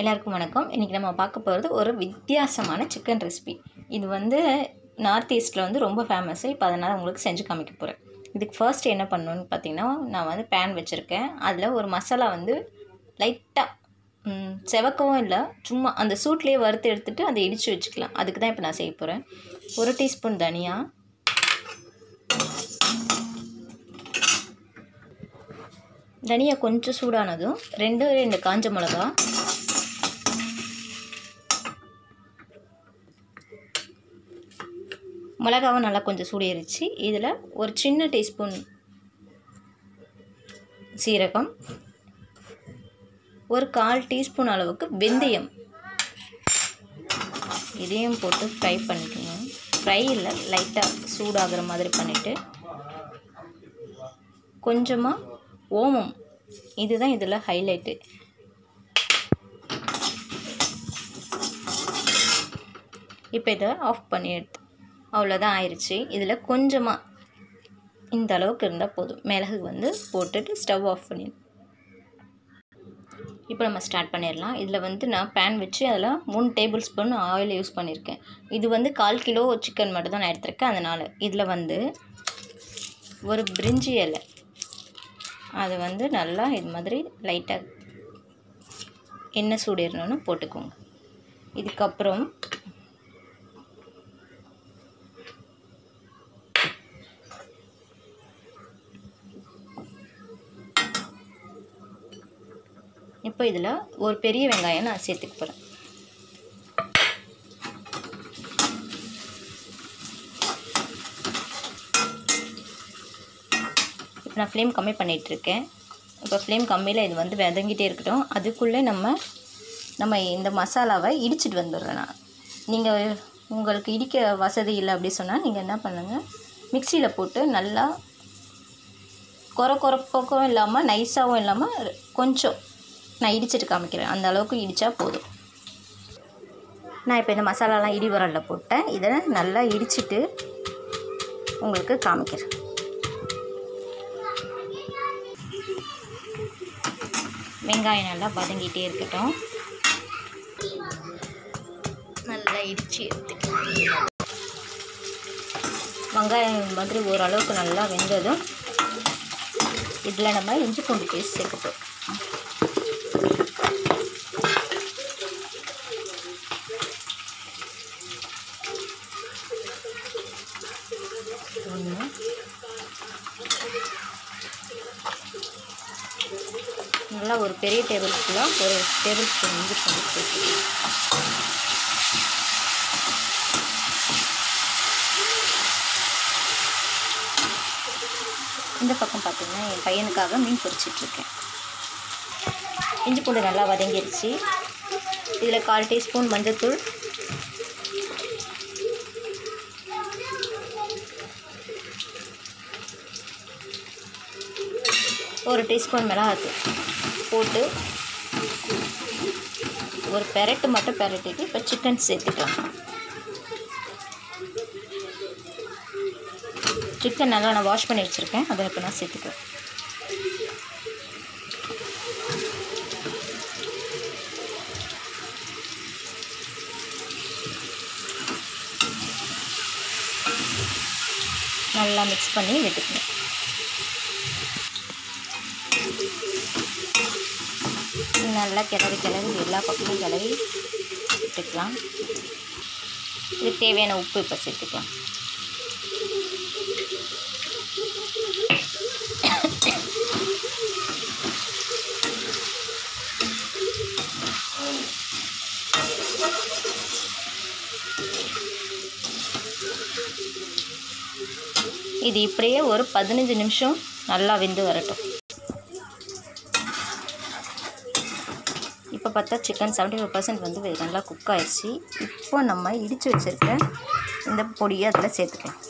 எல்லாருக்கும் வணக்கம். இன்றைக்கி நம்ம பார்க்க போகிறது ஒரு வித்தியாசமான சிக்கன் ரெசிபி இது வந்து நார்த் ஈஸ்ட்டில் வந்து ரொம்ப ஃபேமஸ்ஸு இப்போ அதனால் உங்களுக்கு செஞ்சு காமிக்க போகிறேன் இதுக்கு ஃபர்ஸ்ட் என்ன பண்ணணுன்னு பார்த்தீங்கன்னா நான் வந்து பேன் வச்சுருக்கேன். அதில் ஒரு மசாலா வந்து லைட்டாக செவக்கவும் இல்லை சும்மா அந்த சூட்லேயே வறுத்து எடுத்துகிட்டு அதை இடித்து வச்சுக்கலாம். அதுக்கு தான் இப்போ நான் செய்ய போகிறேன் ஒரு டீஸ்பூன் தனியா தனியா கொஞ்சம் சூடானதும் ரெண்டு ரெண்டு காஞ்ச மிளகா மிளகாவும் நல்லா கொஞ்சம் சூடேறிச்சு இதில் ஒரு சின்ன டீஸ்பூன் சீரகம் ஒரு கால் டீஸ்பூன் அளவுக்கு வெந்தயம். இதையும் போட்டு ஃப்ரை பண்ணிக்கணும் ஃப்ரை இல்லை லைட்டாக சூடாகிற மாதிரி பண்ணிவிட்டு கொஞ்சமாக ஓமம். இதுதான் இதில் ஹைலைட்டு இப்போ இதை ஆஃப் பண்ணி எடுத்து அவ்வளோதான் ஆயிடுச்சு இதில் கொஞ்சமாக இந்த அளவுக்கு இருந்தால் போதும். மிளகு வந்து போட்டுட்டு ஸ்டவ் ஆஃப் பண்ணிடு. இப்போ நம்ம ஸ்டார்ட் பண்ணிடலாம். இதில் வந்து நான் பேன் வச்சு அதில் மூணு டேபிள் ஸ்பூன் ஆயில் யூஸ் பண்ணியிருக்கேன் இது வந்து கால் கிலோ சிக்கன் மட்டும் தான் நான் எடுத்திருக்கேன். அதனால் இதில் வந்து ஒரு பிரிஞ்சி இலை. அது வந்து நல்லா இது மாதிரி லைட்டாக எண்ணெய் சூடிடணும்னு போட்டுக்கோங்க. இதுக்கப்புறம் இப்போ இதில் ஒரு பெரிய வெங்காயம் நான் சேர்த்துக்க போகிறேன். இப்போ நான் ஃப்ளேம் கம்மி பண்ணிகிட்ருக்கேன். இப்போ ஃப்ளேம் கம்மியில் இது வந்து விதங்கிட்டே இருக்கட்டும். அதுக்குள்ளே நம்ம நம்ம இந்த மசாலாவை இடிச்சிட்டு வந்துடுறேன் நான். நீங்கள் உங்களுக்கு இடிக்க வசதி இல்லை அப்படி சொன்னால் நீங்கள் என்ன பண்ணுங்கள்? மிக்சியில் போட்டு நல்லா குறை குறைப்பக்கம் இல்லாமல் நைஸாகவும் இல்லாமல் கொஞ்சம் நான் இடிச்சிட்டு காமிக்கிறேன். அந்த அளவுக்கு இடித்தா போதும். நான் இப்போ இந்த மசாலாலாம் இடி உரலில் போட்டேன். இதை நல்லா இடிச்சிட்டு உங்களுக்கு காமிக்கிறேன். வெங்காயம் நல்லா வதங்கிட்டே இருக்கட்டும். நல்லா இடித்து எடுத்துக்கலாம். வெங்காயம் மாதிரி ஓரளவுக்கு நல்லா வெந்ததும் இதில் நம்ம இஞ்சி பூண்டு பேஸ்ட் சேர்க்கப்போம் நல்லா ஒரு பெரிய டேபிள் ஸ்பூனாக ஒரு டேபிள் ஸ்பூன் இஞ்சி பூண்டு சேர்த்து இந்த பக்கம் பார்த்திங்கன்னா என் பையனுக்காக மீன் பொரிச்சிட்ருக்கேன். இஞ்சி பூண்டு நல்லா வதங்கிருச்சு. இதில் கால் டீஸ்பூன் மஞ்சத்தூள். ஒரு டீஸ்பூன் மிளகாத்தூள். போட்டு ஒரு பெரட்டு மட்டும் பெரட்டிட்டு இப்போ சிக்கன் சேர்த்துக்கலாம். சிக்கன் நல்லா நான் வாஷ் பண்ணி வச்சுருக்கேன். அதை இப்போ நான் சேர்த்துக்கிறேன் நல்லா மிக்ஸ் பண்ணி விட்டுக்கணும் நல்லா கிளறி கிளறி எல்லா பக்கமும் கிளறி விட்டுக்கலாம் இதுக்கு தேவையான உப்பு இப்போ சேர்த்துக்கலாம். இது இப்படியே ஒரு பதினஞ்சு நிமிஷம் நல்லா வெந்து வரட்டும். பார்த்தா சிக்கன் செவன்ட்டி ஃபைவ் பர்சன்ட் வந்து நல்லா குக் ஆயிடுச்சு இப்போ நம்ம இடித்து வச்சுருக்க இந்த பொடியை அதில் சேர்த்துக்கலாம்.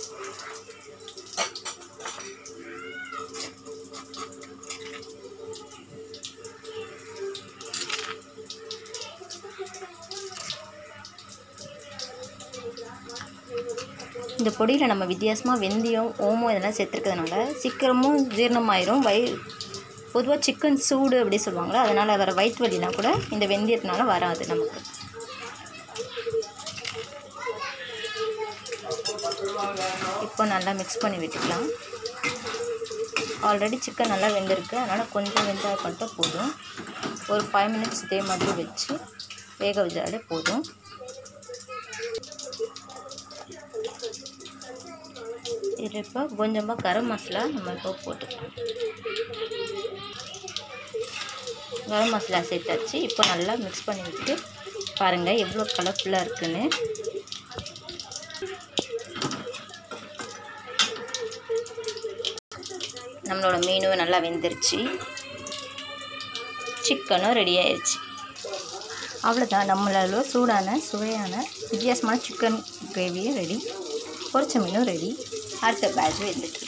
இந்த பொடியில் நம்ம வித்தியாசமாக வெந்தயம் ஓமம் இதெல்லாம் சேர்த்துருக்கிறதுனால சீக்கிரமும் ஜீரணமாயிரும். வயிறு பொதுவாக சிக்கன் சூடு அப்படி சொல்லுவாங்களா அதனால் வர வயிற்று வலிலாம் கூட இந்த வெந்தயத்தினால வராது நமக்கு. இப்போ நல்லா மிக்ஸ் பண்ணி விட்டுக்கலாம். ஆல்ரெடி சிக்கன் நல்லா வெந்திருக்கு அதனால் கொஞ்சம் வெந்தால் மட்டும் போதும். ஒரு ஃபைவ் மினிட்ஸ் இதே மாதிரி வச்சு வேக வச்சாலே போதும். இது இப்போ கொஞ்சமாக கரம் மசாலா நம்ம இப்போ போட்டுக்கலாம். கரம் மசாலா சேர்த்தாச்சு இப்போ நல்லா மிக்ஸ் பண்ணி விட்டு பாருங்கள் எவ்வளோ கலர்ஃபுல்லாக இருக்குன்னு. நம்மளோட மீனும் நல்லா வெந்துருச்சு. சிக்கனும் ரெடி ஆயிடுச்சு அவ்வளோதான் நம்மளோட சூடான சுவையான வித்தியாசமான சிக்கன் கிரேவியும் ரெடி பொரிச்ச மீனும் ரெடி அடுத்த பேட்ச் வெந்துட்டு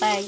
பாய்